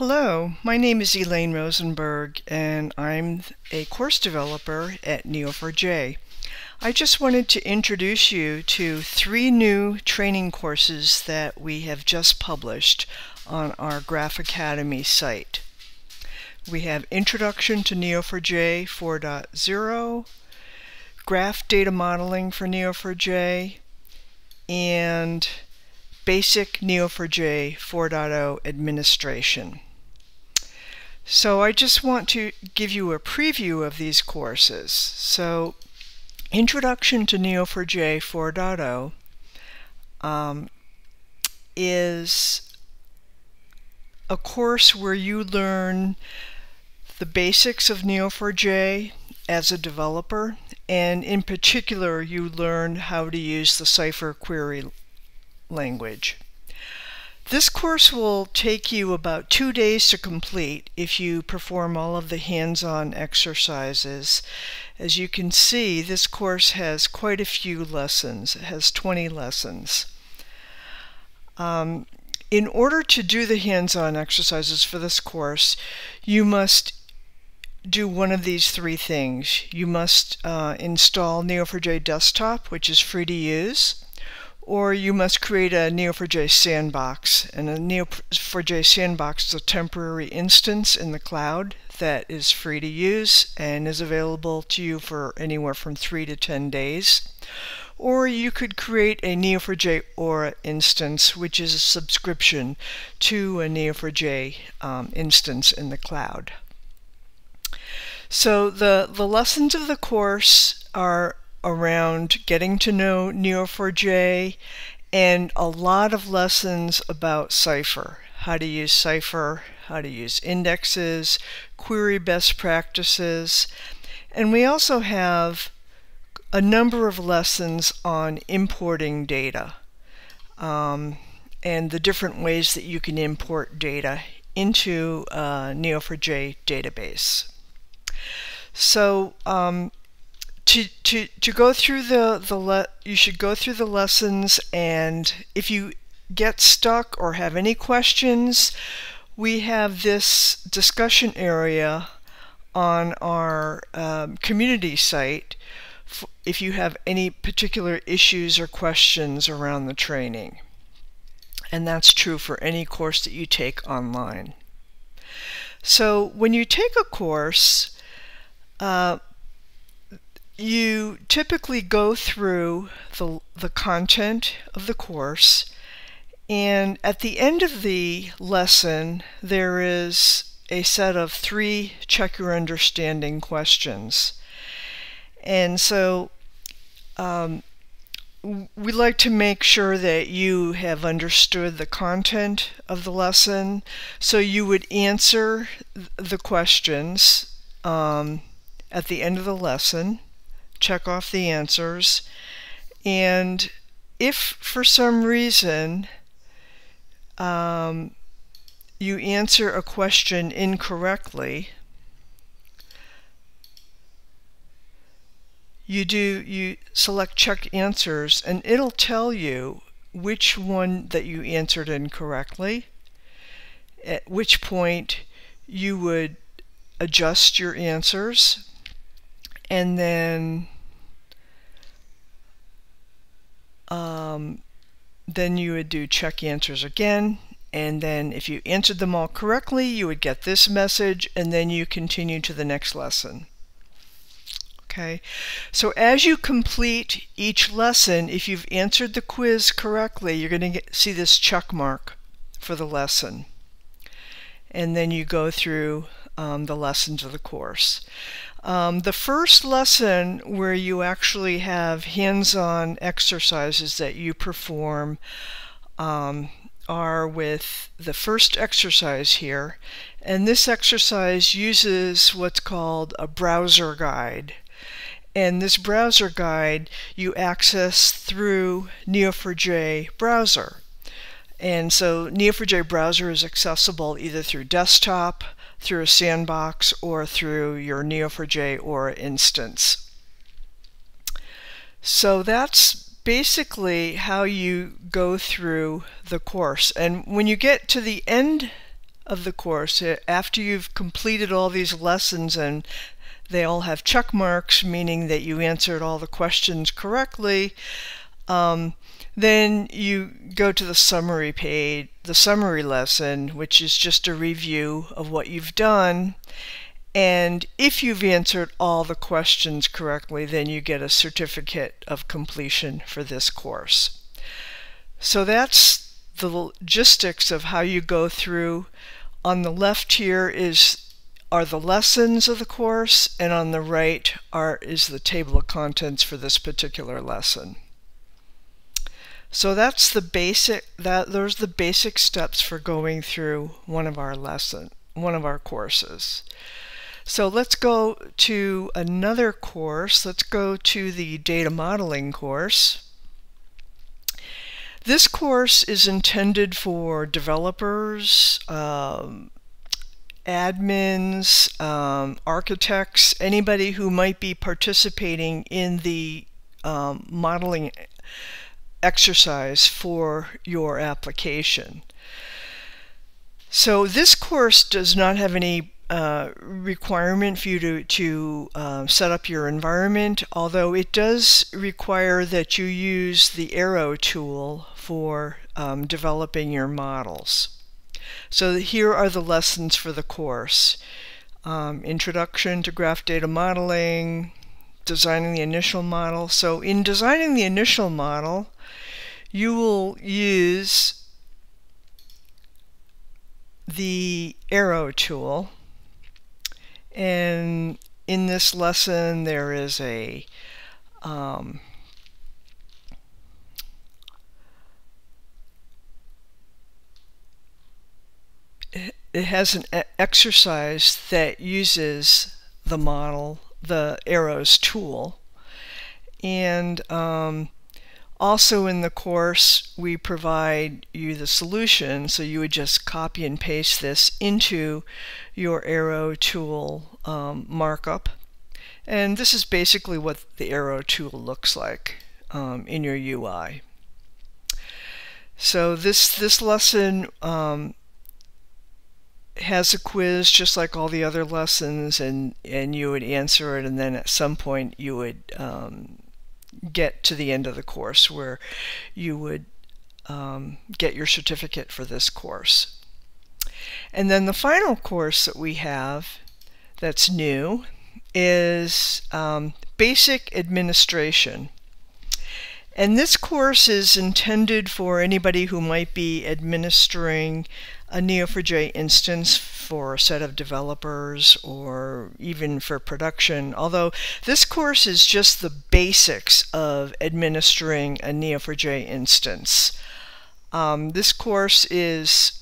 Hello, my name is Elaine Rosenberg and I'm a course developer at Neo4j. I just wanted to introduce you to three new training courses that we have just published on our Graph Academy site. We have Introduction to Neo4j 4.0, Graph Data Modeling for Neo4j, and Basic Neo4j 4.0 Administration. So I just want to give you a preview of these courses. So Introduction to Neo4j 4.0 um, is a course where you learn the basics of Neo4j as a developer and in particular you learn how to use the Cypher query language. This course will take you about two days to complete if you perform all of the hands-on exercises. As you can see, this course has quite a few lessons. It has 20 lessons. Um, in order to do the hands-on exercises for this course, you must do one of these three things. You must uh, install Neo4j Desktop, which is free to use or you must create a Neo4j sandbox. And a Neo4j sandbox is a temporary instance in the cloud that is free to use and is available to you for anywhere from 3 to 10 days. Or you could create a Neo4j Aura instance, which is a subscription to a Neo4j um, instance in the cloud. So the, the lessons of the course are around getting to know Neo4j and a lot of lessons about Cypher, how to use Cypher, how to use indexes, query best practices, and we also have a number of lessons on importing data um, and the different ways that you can import data into a Neo4j database. So um, to to to go through the the le you should go through the lessons and if you get stuck or have any questions we have this discussion area on our um, community site if you have any particular issues or questions around the training. And that's true for any course that you take online. So when you take a course uh, you typically go through the, the content of the course and at the end of the lesson there is a set of three check your understanding questions. And so um, we like to make sure that you have understood the content of the lesson so you would answer the questions um, at the end of the lesson check off the answers. And if for some reason um, you answer a question incorrectly, you do you select check answers and it'll tell you which one that you answered incorrectly at which point you would adjust your answers and then um, then you would do check answers again. And then if you answered them all correctly you would get this message and then you continue to the next lesson. Okay? So as you complete each lesson if you've answered the quiz correctly you're going to see this check mark for the lesson. And then you go through um, the lessons of the course um, the first lesson where you actually have hands-on exercises that you perform um, are with the first exercise here. And this exercise uses what's called a browser guide. And this browser guide you access through Neo4j browser. And so Neo4j browser is accessible either through desktop through a sandbox or through your Neo4j Aura instance. So that's basically how you go through the course. And when you get to the end of the course. After you've completed all these lessons and they all have check marks, meaning that you answered all the questions correctly, um, then you go to the summary page, the summary lesson, which is just a review of what you've done. And if you've answered all the questions correctly, then you get a certificate of completion for this course. So that's the logistics of how you go through. On the left here is are the lessons of the course, and on the right are is the table of contents for this particular lesson. So that's the basic that those are the basic steps for going through one of our lesson one of our courses. So let's go to another course. Let's go to the data modeling course. This course is intended for developers, um, admins, um, architects, anybody who might be participating in the um, modeling exercise for your application. So this course does not have any uh, requirement for you to, to uh, set up your environment, although it does require that you use the arrow tool for um, developing your models. So here are the lessons for the course. Um, introduction to graph data modeling, designing the initial model. So in designing the initial model, you will use the arrow tool and in this lesson there is a um, it has an exercise that uses the model, the arrows tool, and um, also in the course, we provide you the solution, so you would just copy and paste this into your arrow tool um, markup. And this is basically what the arrow tool looks like um, in your UI. So this, this lesson um, has a quiz just like all the other lessons and, and you would answer it and then at some point you would um, get to the end of the course where you would um, get your certificate for this course. And then the final course that we have that's new is um, Basic Administration. And this course is intended for anybody who might be administering a Neo4j instance for a set of developers or even for production, although this course is just the basics of administering a Neo4j instance. Um, this course is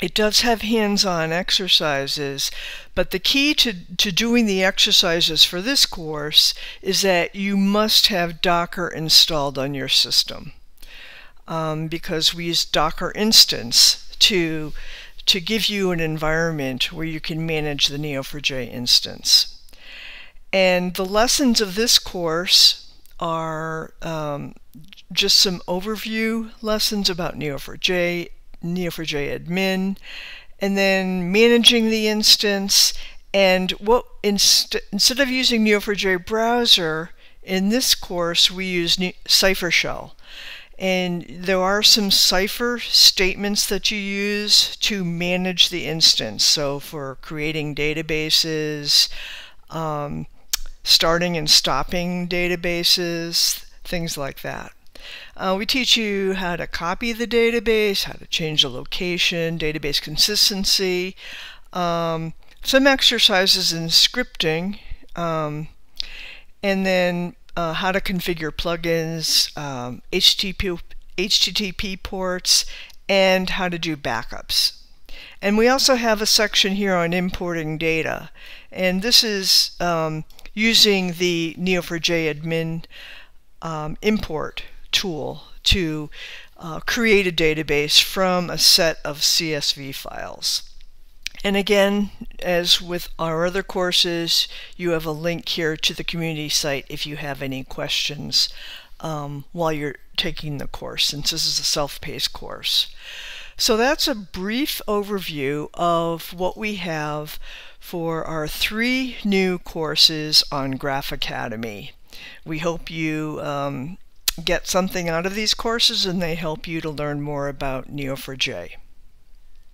it does have hands-on exercises, but the key to, to doing the exercises for this course is that you must have Docker installed on your system. Um, because we use Docker instance to to give you an environment where you can manage the Neo4j instance. And the lessons of this course are um, just some overview lessons about Neo4j, Neo4j admin, and then managing the instance. And what inst instead of using Neo4j browser, in this course we use Cypher Shell. And there are some Cypher statements that you use to manage the instance. So for creating databases, um, starting and stopping databases, things like that. Uh, we teach you how to copy the database, how to change the location, database consistency, um, some exercises in scripting, um, and then uh, how to configure plugins, um, HTTP, HTTP ports, and how to do backups. And we also have a section here on importing data. And this is um, using the Neo4j admin um, import tool to uh, create a database from a set of CSV files. And again, as with our other courses, you have a link here to the community site if you have any questions um, while you're taking the course, since this is a self-paced course. So that's a brief overview of what we have for our three new courses on Graph Academy. We hope you um, get something out of these courses and they help you to learn more about Neo4j.